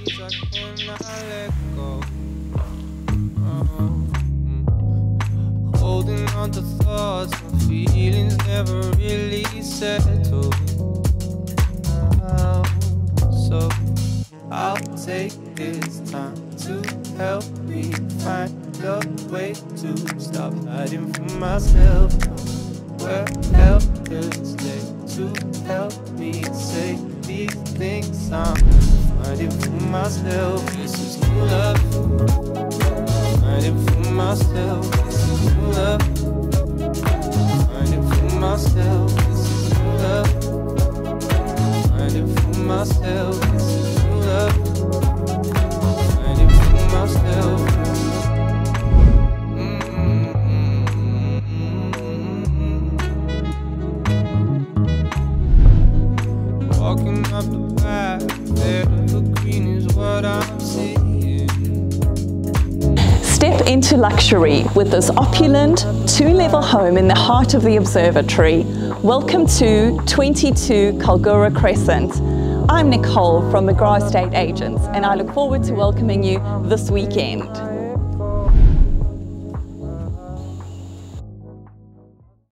I cannot let go. Holding on to thoughts and feelings never really settle. now. Uh-huh. So I'll take this time to help me find a way to stop hiding from myself. Helplessly to help me say these things I'm for myself. This is new love. Finding for myself. This is new love. Finding for myself. This is new love. Finding for myself. This is new love. Finding for myself. Mm-hmm. Mm-hmm. Walking up the path, into luxury with this opulent two-level home in the heart of the observatory. Welcome to 22 Culgoora Crescent. I'm Nicole from McGrath Estate Agents and I look forward to welcoming you this weekend.